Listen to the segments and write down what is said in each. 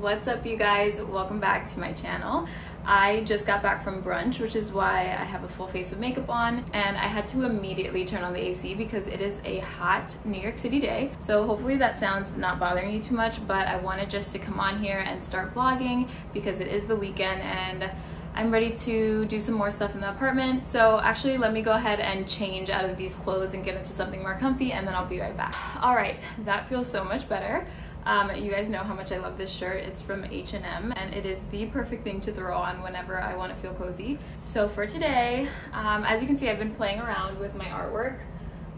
What's up you guys? Welcome back to my channel. I just got back from brunch, which is why I have a full face of makeup on, and I had to immediately turn on the AC because it is a hot New York City day. So hopefully that sounds not bothering you too much, but I wanted just to come on here and start vlogging because it is the weekend and I'm ready to do some more stuff in the apartment. So actually let me go ahead and change out of these clothes and get into something more comfy and then I'll be right back. All right, that feels so much better. Um, you guys know how much I love this shirt. It's from H&M and it is the perfect thing to throw on whenever I want to feel cozy. So for today, um, as you can see, I've been playing around with my artwork.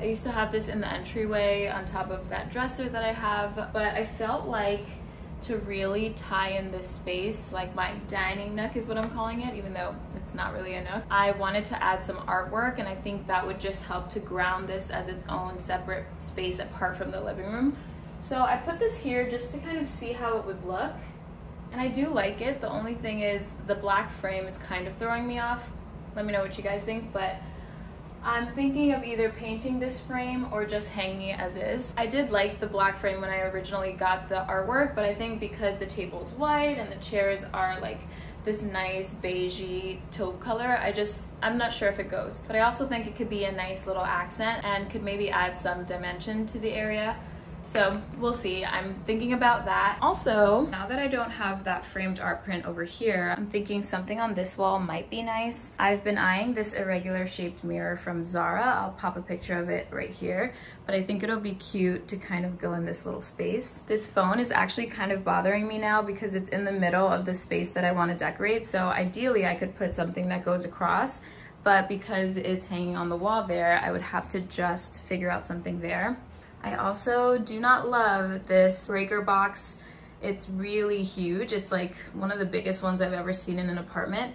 I used to have this in the entryway on top of that dresser that I have, but I felt like to really tie in this space, like my dining nook is what I'm calling it, even though it's not really a nook. I wanted to add some artwork and I think that would just help to ground this as its own separate space apart from the living room. So I put this here just to kind of see how it would look. And I do like it. The only thing is the black frame is kind of throwing me off. Let me know what you guys think, but I'm thinking of either painting this frame or just hanging it as is. I did like the black frame when I originally got the artwork, but I think because the table's white and the chairs are like this nice beigey taupe color, I just, I'm not sure if it goes. But I also think it could be a nice little accent and could maybe add some dimension to the area. So we'll see. I'm thinking about that. Also, now that I don't have that framed art print over here, I'm thinking something on this wall might be nice. I've been eyeing this irregular shaped mirror from Zara. I'll pop a picture of it right here, but I think it'll be cute to kind of go in this little space. This phone is actually kind of bothering me now because it's in the middle of the space that I want to decorate. So ideally I could put something that goes across but because it's hanging on the wall there, I would have to just figure out something there. I also do not love this breaker box. It's really huge. It's like one of the biggest ones I've ever seen in an apartment.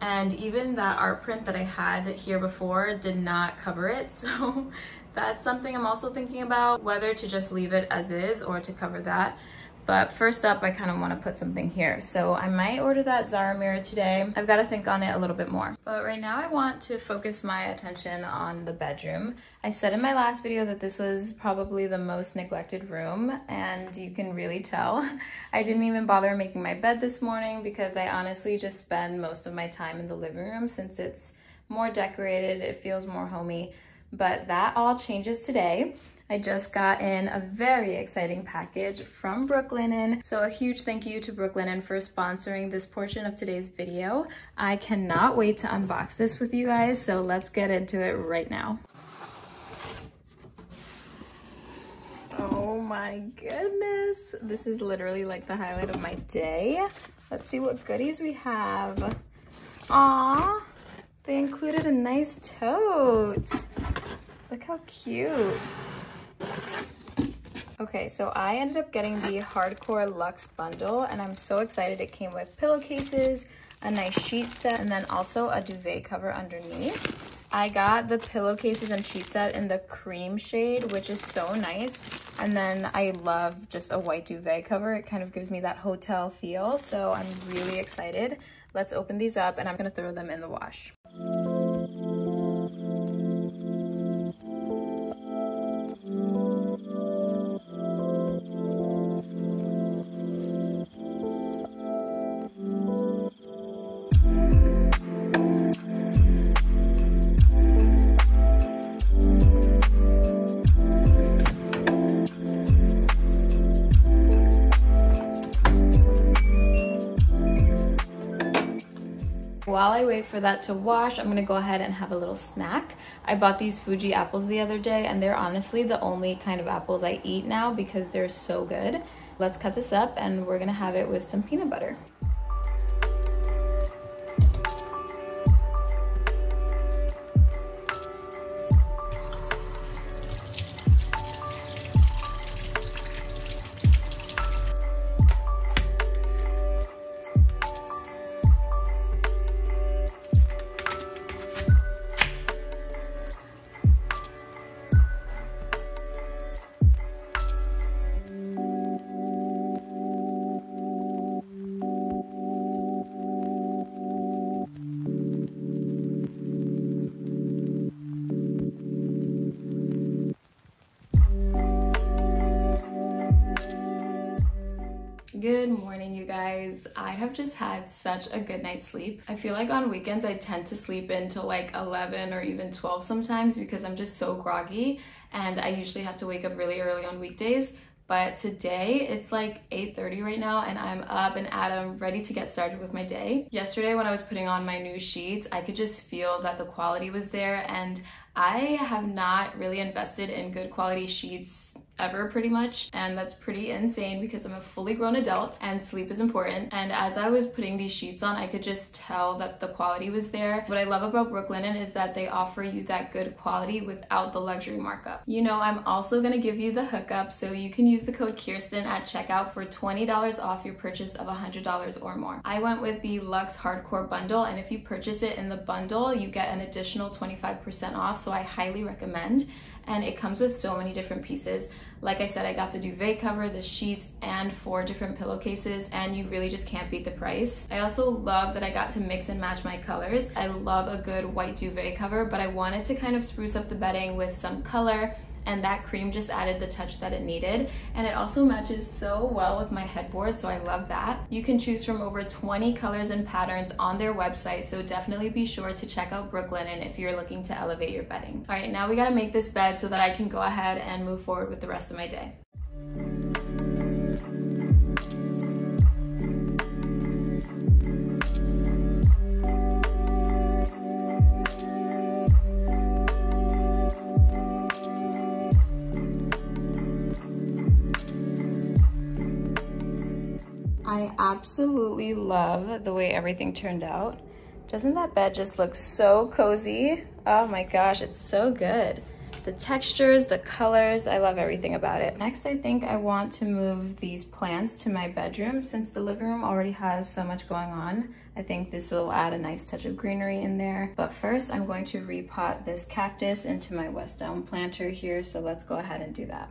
And even that art print that I had here before did not cover it. So that's something I'm also thinking about, whether to just leave it as is or to cover that. But first up, I kind of want to put something here. So I might order that Zara mirror today. I've got to think on it a little bit more. But right now I want to focus my attention on the bedroom. I said in my last video that this was probably the most neglected room and you can really tell. I didn't even bother making my bed this morning because I honestly just spend most of my time in the living room since it's more decorated, it feels more homey. But that all changes today. I just got in a very exciting package from Brooklinen. So a huge thank you to Brooklinen for sponsoring this portion of today's video. I cannot wait to unbox this with you guys, so let's get into it right now. Oh my goodness. This is literally like the highlight of my day. Let's see what goodies we have. Aw, they included a nice tote. Look how cute. Okay, so I ended up getting the Hardcore Luxe bundle and I'm so excited it came with pillowcases, a nice sheet set, and then also a duvet cover underneath. I got the pillowcases and sheet set in the cream shade, which is so nice. And then I love just a white duvet cover. It kind of gives me that hotel feel, so I'm really excited. Let's open these up and I'm gonna throw them in the wash. While I wait for that to wash, I'm gonna go ahead and have a little snack. I bought these Fuji apples the other day and they're honestly the only kind of apples I eat now because they're so good. Let's cut this up and we're gonna have it with some peanut butter. I have just had such a good night's sleep. I feel like on weekends I tend to sleep until like 11 or even 12 sometimes because I'm just so groggy and I usually have to wake up really early on weekdays. But today it's like 8:30 right now and I'm up and Adam ready to get started with my day. Yesterday when I was putting on my new sheets, I could just feel that the quality was there and I have not really invested in good quality sheets ever pretty much and that's pretty insane because I'm a fully grown adult and sleep is important and as I was putting these sheets on I could just tell that the quality was there. What I love about Brooklinen is that they offer you that good quality without the luxury markup. You know I'm also going to give you the hookup so you can use the code Kirsten at checkout for $20 off your purchase of $100 or more. I went with the Luxe Hardcore bundle and if you purchase it in the bundle you get an additional 25% off so I highly recommend and it comes with so many different pieces. Like I said, I got the duvet cover, the sheets, and four different pillowcases, and you really just can't beat the price. I also love that I got to mix and match my colors. I love a good white duvet cover, but I wanted to kind of spruce up the bedding with some color and that cream just added the touch that it needed and it also matches so well with my headboard so I love that. You can choose from over 20 colors and patterns on their website so definitely be sure to check out Brooklinen if you're looking to elevate your bedding. All right now we gotta make this bed so that I can go ahead and move forward with the rest of my day. I absolutely love the way everything turned out. Doesn't that bed just look so cozy? Oh my gosh, it's so good. The textures, the colors, I love everything about it. Next, I think I want to move these plants to my bedroom since the living room already has so much going on. I think this will add a nice touch of greenery in there. But first, I'm going to repot this cactus into my West Elm planter here, so let's go ahead and do that.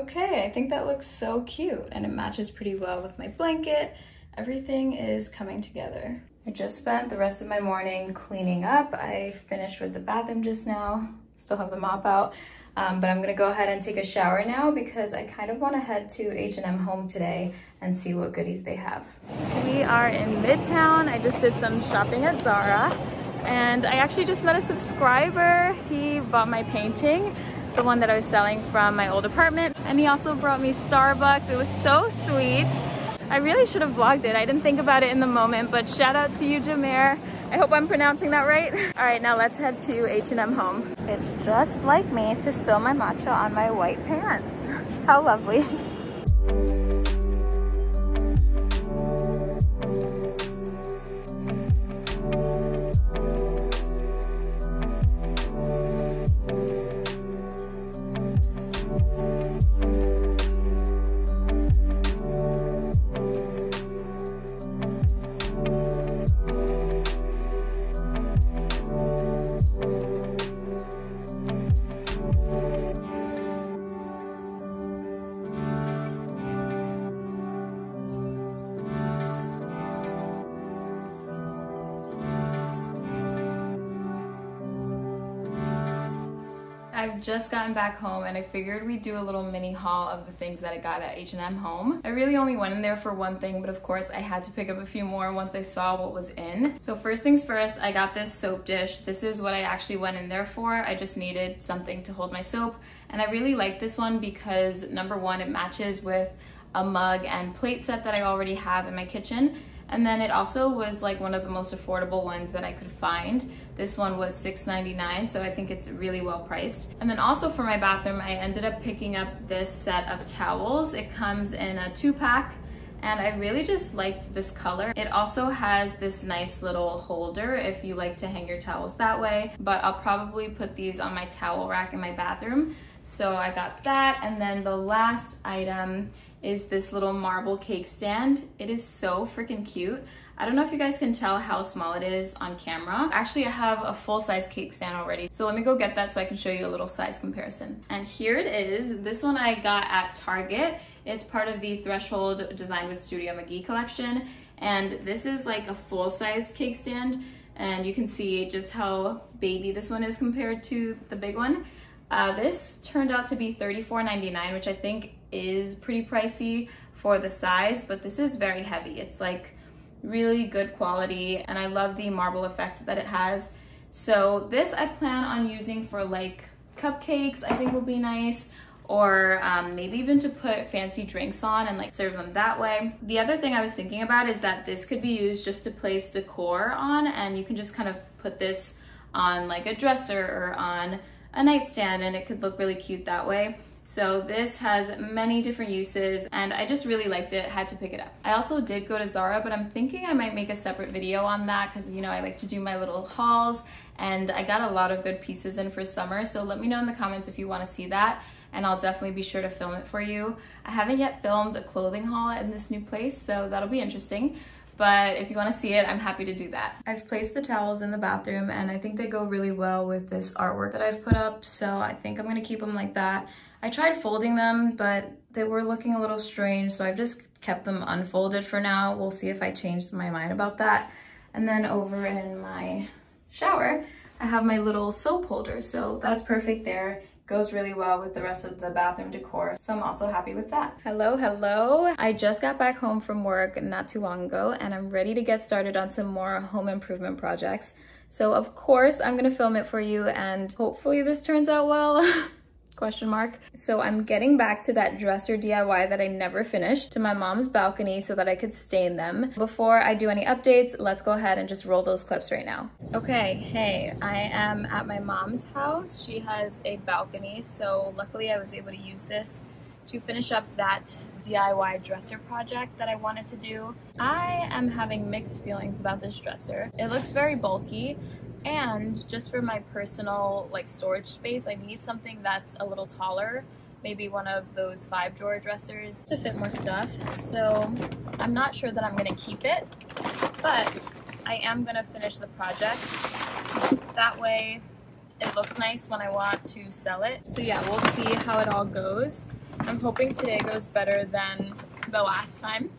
Okay, I think that looks so cute and it matches pretty well with my blanket. Everything is coming together. I just spent the rest of my morning cleaning up. I finished with the bathroom just now. Still have the mop out. Um, but I'm gonna go ahead and take a shower now because I kind of wanna head to H&M Home today and see what goodies they have. We are in Midtown. I just did some shopping at Zara and I actually just met a subscriber. He bought my painting the one that I was selling from my old apartment. And he also brought me Starbucks. It was so sweet. I really should have vlogged it. I didn't think about it in the moment, but shout out to you, Jameer. I hope I'm pronouncing that right. All right, now let's head to H&M Home. It's just like me to spill my matcha on my white pants. How lovely. Just gotten back home and I figured we'd do a little mini haul of the things that I got at H&M Home. I really only went in there for one thing, but of course I had to pick up a few more once I saw what was in. So first things first, I got this soap dish. This is what I actually went in there for. I just needed something to hold my soap. And I really like this one because number one, it matches with a mug and plate set that I already have in my kitchen. And then it also was like one of the most affordable ones that I could find. This one was $6.99, so I think it's really well priced. And then also for my bathroom, I ended up picking up this set of towels. It comes in a two pack and I really just liked this color. It also has this nice little holder if you like to hang your towels that way, but I'll probably put these on my towel rack in my bathroom. So I got that. And then the last item is this little marble cake stand. It is so freaking cute. I don't know if you guys can tell how small it is on camera. Actually, I have a full-size cake stand already. So let me go get that so I can show you a little size comparison. And here it is. This one I got at Target. It's part of the Threshold Design with Studio McGee collection. And this is like a full-size cake stand. And you can see just how baby this one is compared to the big one. Uh, this turned out to be $34.99, which I think is pretty pricey for the size, but this is very heavy. It's like really good quality and I love the marble effect that it has. So this I plan on using for like cupcakes I think will be nice or um, maybe even to put fancy drinks on and like serve them that way. The other thing I was thinking about is that this could be used just to place decor on and you can just kind of put this on like a dresser or on a nightstand and it could look really cute that way. So this has many different uses and I just really liked it, had to pick it up. I also did go to Zara, but I'm thinking I might make a separate video on that because you know, I like to do my little hauls and I got a lot of good pieces in for summer. So let me know in the comments if you wanna see that and I'll definitely be sure to film it for you. I haven't yet filmed a clothing haul in this new place, so that'll be interesting but if you want to see it, I'm happy to do that. I've placed the towels in the bathroom and I think they go really well with this artwork that I've put up, so I think I'm to keep them like that. I tried folding them, but they were looking a little strange, so I've just kept them unfolded for now. We'll see if I change my mind about that. And then over in my shower, I have my little soap holder, so that's perfect there goes really well with the rest of the bathroom decor. So I'm also happy with that. Hello, hello. I just got back home from work not too long ago and I'm ready to get started on some more home improvement projects. So of course I'm gonna film it for you and hopefully this turns out well. question mark. So I'm getting back to that dresser DIY that I never finished to my mom's balcony so that I could stain them. Before I do any updates, let's go ahead and just roll those clips right now. Okay, hey, I am at my mom's house. She has a balcony, so luckily I was able to use this to finish up that DIY dresser project that I wanted to do. I am having mixed feelings about this dresser. It looks very bulky and just for my personal like storage space, I need something that's a little taller. Maybe one of those five drawer dressers to fit more stuff. So I'm not sure that I'm gonna keep it, but I am gonna finish the project. That way it looks nice when I want to sell it. So yeah, we'll see how it all goes. I'm hoping today goes better than the last time.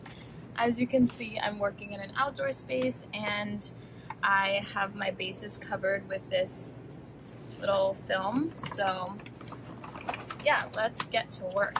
As you can see, I'm working in an outdoor space and I have my bases covered with this little film. So yeah, let's get to work.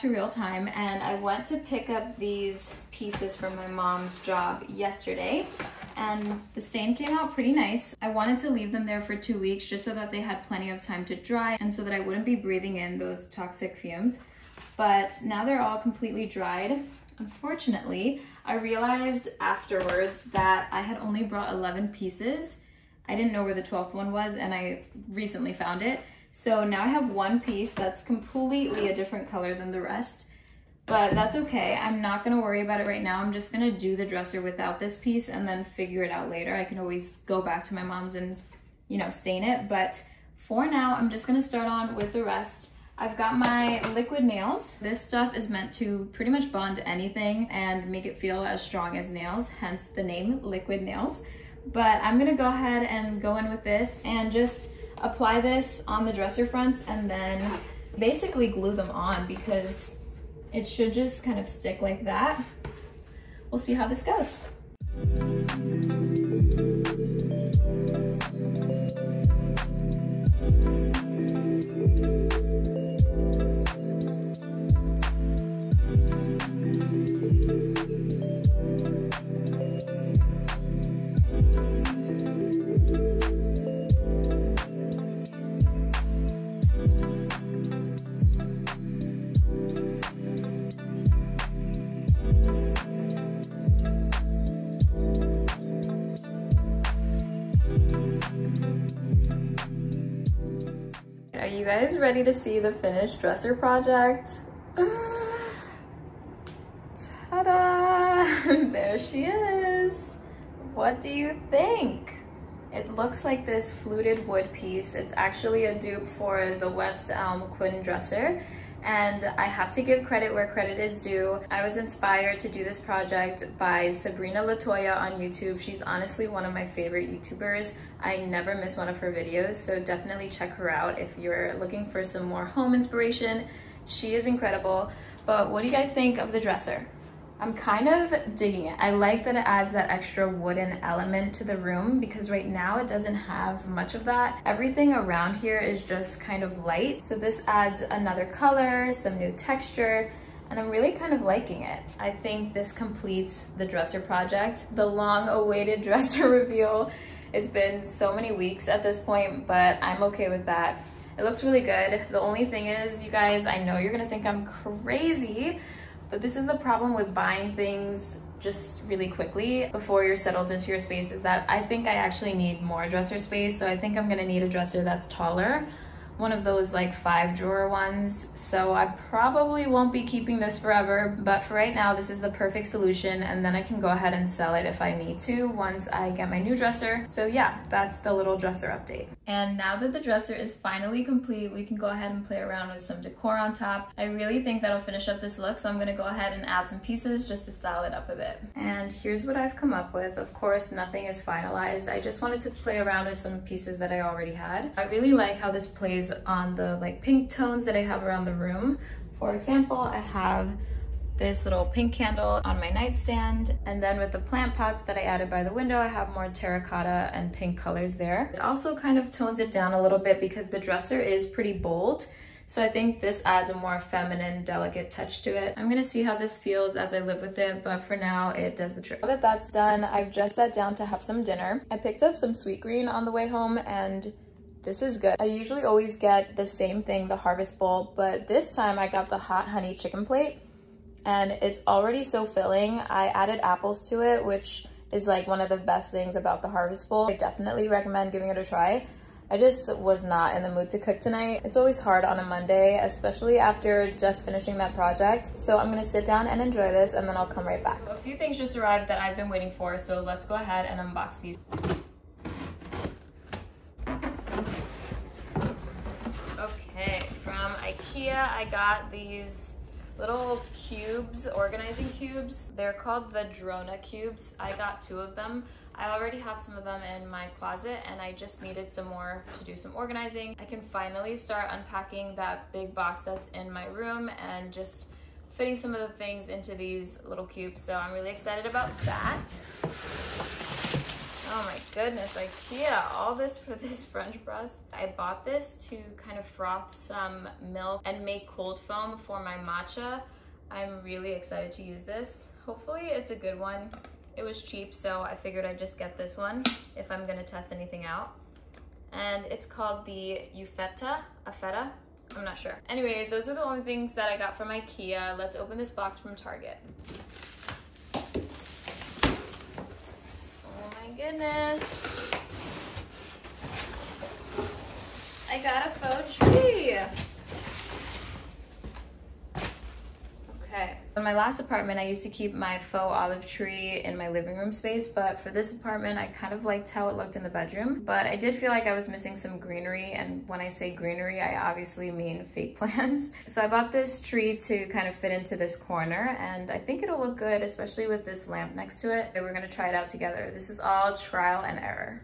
To real time and I went to pick up these pieces from my mom's job yesterday and the stain came out pretty nice. I wanted to leave them there for two weeks just so that they had plenty of time to dry and so that I wouldn't be breathing in those toxic fumes. But now they're all completely dried. Unfortunately, I realized afterwards that I had only brought 11 pieces. I didn't know where the 12th one was and I recently found it. So now I have one piece that's completely a different color than the rest, but that's okay. I'm not gonna worry about it right now. I'm just gonna do the dresser without this piece and then figure it out later. I can always go back to my mom's and, you know, stain it. But for now, I'm just gonna start on with the rest. I've got my liquid nails. This stuff is meant to pretty much bond anything and make it feel as strong as nails, hence the name liquid nails. But I'm gonna go ahead and go in with this and just apply this on the dresser fronts and then basically glue them on because it should just kind of stick like that. We'll see how this goes. Guys ready to see the finished dresser project? Ta-da! there she is. What do you think? It looks like this fluted wood piece. It's actually a dupe for the West Elm Quinn dresser and I have to give credit where credit is due. I was inspired to do this project by Sabrina Latoya on YouTube. She's honestly one of my favorite YouTubers. I never miss one of her videos, so definitely check her out if you're looking for some more home inspiration. She is incredible. But what do you guys think of the dresser? I'm kind of digging it. I like that it adds that extra wooden element to the room because right now it doesn't have much of that. Everything around here is just kind of light. So this adds another color, some new texture, and I'm really kind of liking it. I think this completes the dresser project, the long awaited dresser reveal. It's been so many weeks at this point, but I'm okay with that. It looks really good. The only thing is, you guys, I know you're gonna think I'm crazy, but this is the problem with buying things just really quickly before you're settled into your space is that I think I actually need more dresser space. So I think I'm gonna need a dresser that's taller one of those like five drawer ones. So I probably won't be keeping this forever, but for right now, this is the perfect solution. And then I can go ahead and sell it if I need to once I get my new dresser. So yeah, that's the little dresser update. And now that the dresser is finally complete, we can go ahead and play around with some decor on top. I really think that'll finish up this look. So I'm gonna go ahead and add some pieces just to style it up a bit. And here's what I've come up with. Of course, nothing is finalized. I just wanted to play around with some pieces that I already had. I really like how this plays on the like pink tones that I have around the room. For example, I have this little pink candle on my nightstand. And then with the plant pots that I added by the window, I have more terracotta and pink colors there. It also kind of tones it down a little bit because the dresser is pretty bold. So I think this adds a more feminine, delicate touch to it. I'm gonna see how this feels as I live with it, but for now, it does the trick. Now that that's done, I've just sat down to have some dinner. I picked up some Sweetgreen on the way home and this is good. I usually always get the same thing, the Harvest Bowl, but this time I got the Hot Honey Chicken Plate and it's already so filling. I added apples to it, which is like one of the best things about the Harvest Bowl. I definitely recommend giving it a try. I just was not in the mood to cook tonight. It's always hard on a Monday, especially after just finishing that project. So I'm gonna sit down and enjoy this and then I'll come right back. A few things just arrived that I've been waiting for, so let's go ahead and unbox these. Okay, from Ikea, I got these little cubes, organizing cubes. They're called the Drona cubes. I got two of them. I already have some of them in my closet and I just needed some more to do some organizing. I can finally start unpacking that big box that's in my room and just fitting some of the things into these little cubes. So I'm really excited about that. Oh my goodness, Ikea, all this for this French press. I bought this to kind of froth some milk and make cold foam for my matcha. I'm really excited to use this. Hopefully it's a good one. It was cheap, so I figured I'd just get this one if I'm gonna test anything out. And it's called the Ufetta, Afetta, I'm not sure. Anyway, those are the only things that I got from Ikea. Let's open this box from Target. Goodness. I got a faux tree. Okay. In my last apartment, I used to keep my faux olive tree in my living room space, but for this apartment, I kind of liked how it looked in the bedroom. But I did feel like I was missing some greenery, and when I say greenery, I obviously mean fake plants. So I bought this tree to kind of fit into this corner, and I think it'll look good, especially with this lamp next to it. We're gonna try it out together. This is all trial and error.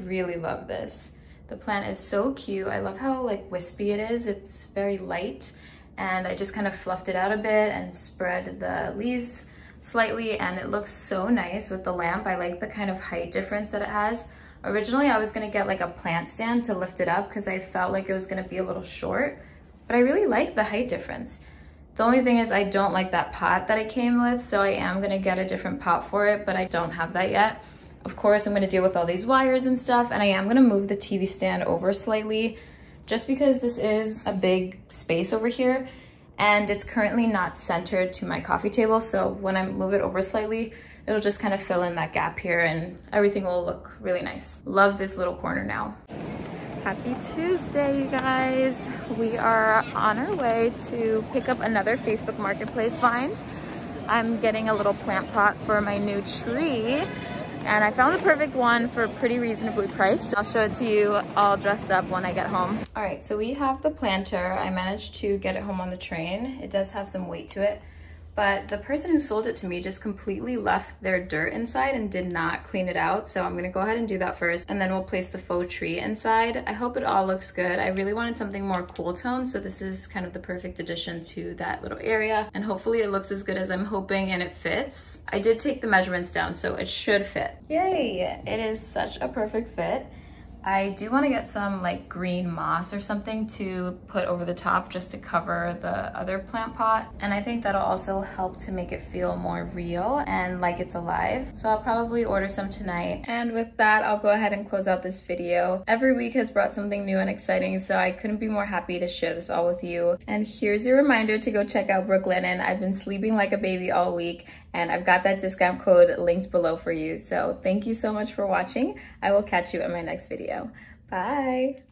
Really love this. The plant is so cute. I love how like wispy it is. It's very light and I just kind of fluffed it out a bit and spread the leaves slightly and it looks so nice with the lamp. I like the kind of height difference that it has. Originally, I was gonna get like a plant stand to lift it up because I felt like it was gonna be a little short, but I really like the height difference. The only thing is I don't like that pot that it came with, so I am gonna get a different pot for it, but I don't have that yet. Of course, I'm gonna deal with all these wires and stuff, and I am gonna move the TV stand over slightly just because this is a big space over here and it's currently not centered to my coffee table. So when I move it over slightly, it'll just kind of fill in that gap here and everything will look really nice. Love this little corner now. Happy Tuesday, you guys. We are on our way to pick up another Facebook Marketplace find. I'm getting a little plant pot for my new tree and I found the perfect one for pretty reasonably priced. I'll show it to you all dressed up when I get home. All right, so we have the planter. I managed to get it home on the train. It does have some weight to it but the person who sold it to me just completely left their dirt inside and did not clean it out. So I'm gonna go ahead and do that first and then we'll place the faux tree inside. I hope it all looks good. I really wanted something more cool tone. So this is kind of the perfect addition to that little area. And hopefully it looks as good as I'm hoping and it fits. I did take the measurements down so it should fit. Yay, it is such a perfect fit. I do want to get some like green moss or something to put over the top just to cover the other plant pot. And I think that'll also help to make it feel more real and like it's alive. So I'll probably order some tonight. And with that, I'll go ahead and close out this video. Every week has brought something new and exciting, so I couldn't be more happy to share this all with you. And here's your reminder to go check out Brooklinen. I've been sleeping like a baby all week and I've got that discount code linked below for you. So thank you so much for watching. I will catch you in my next video. Bye.